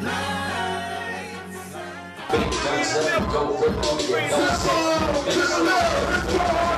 Lights. Lights up, go for it, go for it, go for it.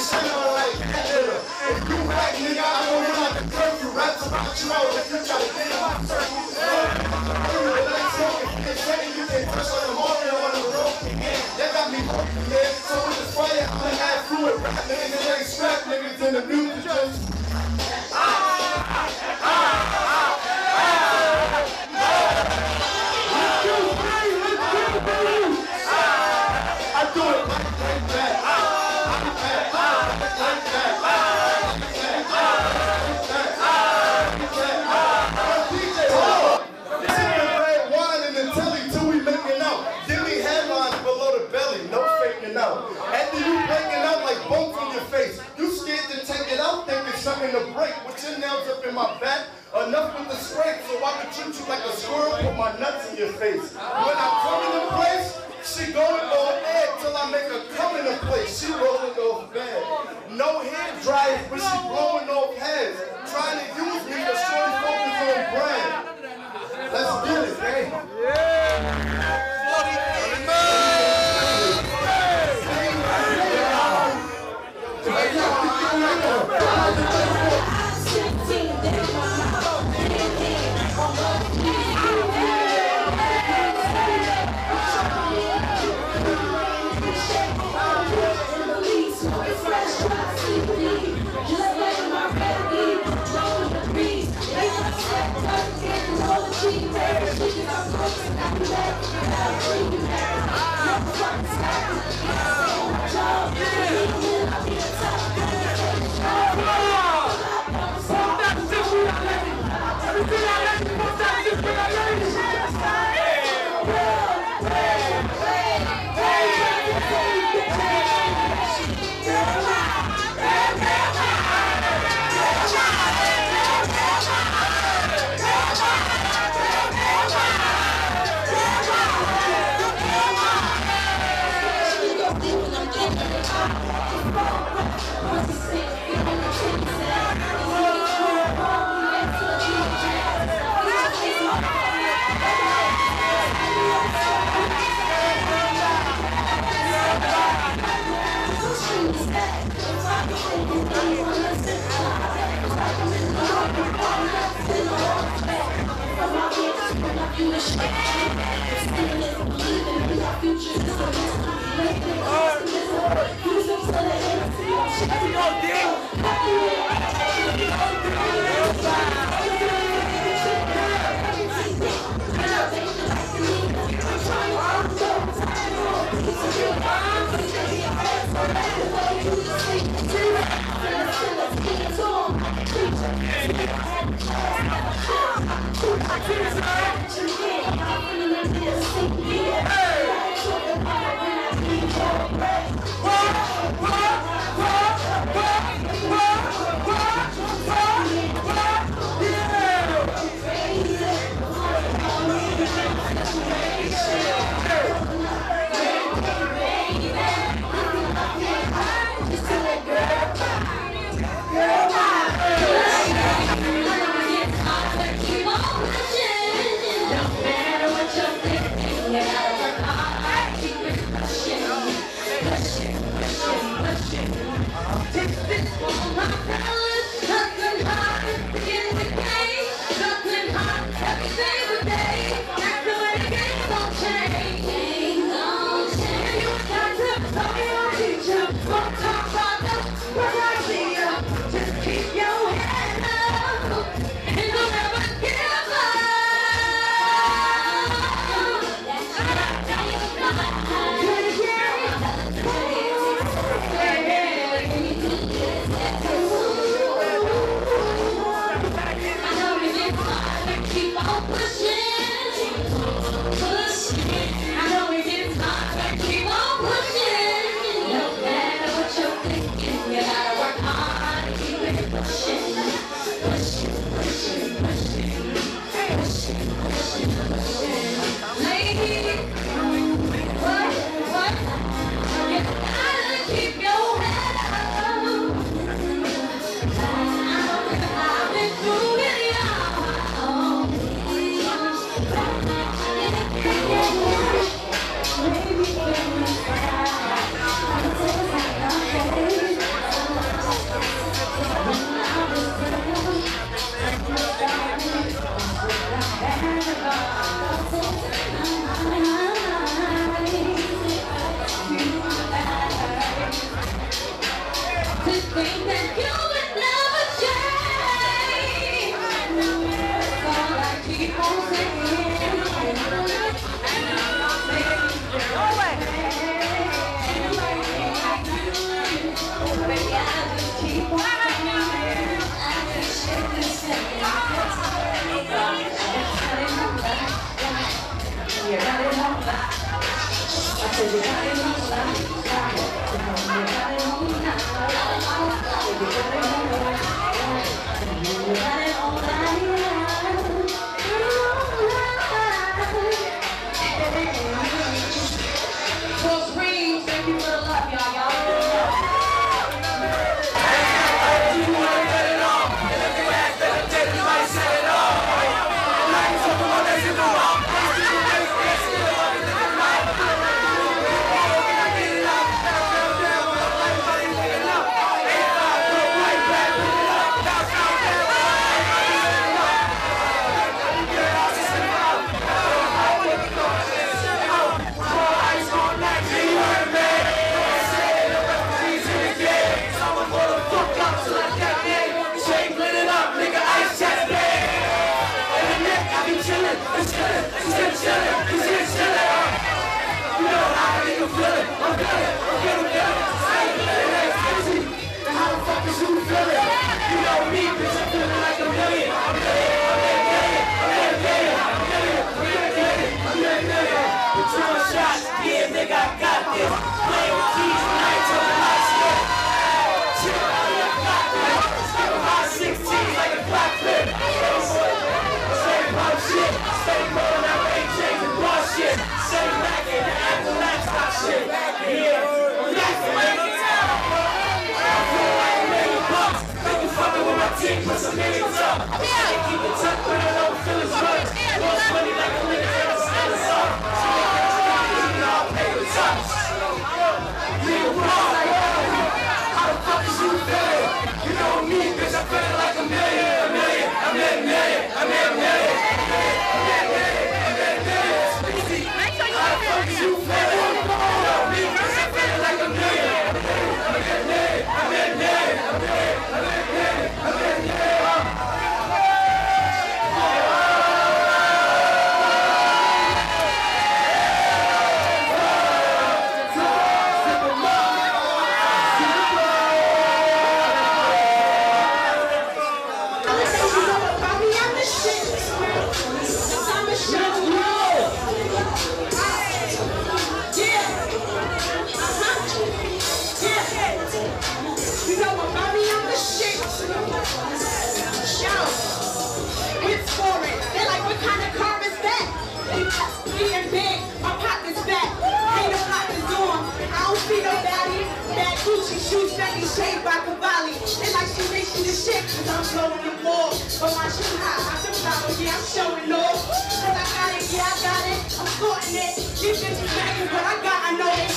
shining like. If you hack, nigga, I don't run out a curfew. Raps about you out if you try to get in my circle. You relax, smoking, and you can touch on the morning on the road. That got me yeah. So with the fire, I'm gonna have fluid rap, nigga. They strap, niggas in the music. something to break. With your nails up in my back, enough with the scrape so I can treat you like a squirrel, put my nuts in your face. We're not I'm glad you're out, you know. Million, a million, a shit, cause I'm blowing the ball. But my shit hot, I can follow, yeah, I'm showing off. Cause I got it, yeah, I got it, I'm sorting it. These bitches nagging, but I got, I know it.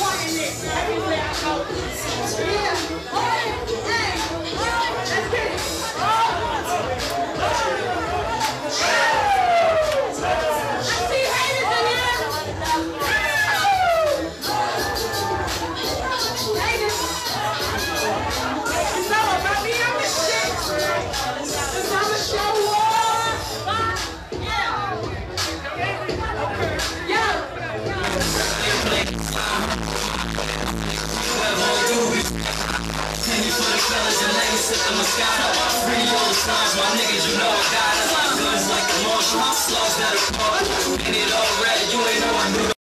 up. Free all the my niggas, you know I got it. Guns like the my slugs that are part. Painted all red, you ain't know I.